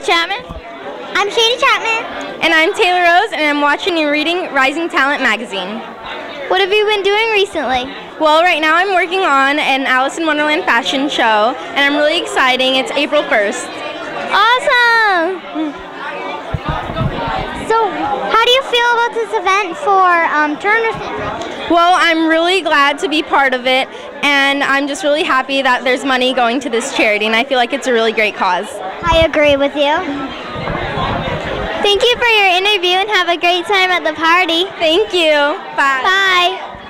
Chapman. I'm Shayna Chapman. And I'm Taylor Rose, and I'm watching and reading Rising Talent magazine. What have you been doing recently? Well, right now I'm working on an Alice in Wonderland fashion show, and I'm really exciting. It's April 1st. Awesome! So, how do you feel about this event for um, Turner syndrome? Well, I'm really glad to be part of it, and I'm just really happy that there's money going to this charity, and I feel like it's a really great cause. I agree with you. Thank you for your interview and have a great time at the party. Thank you. Bye. Bye.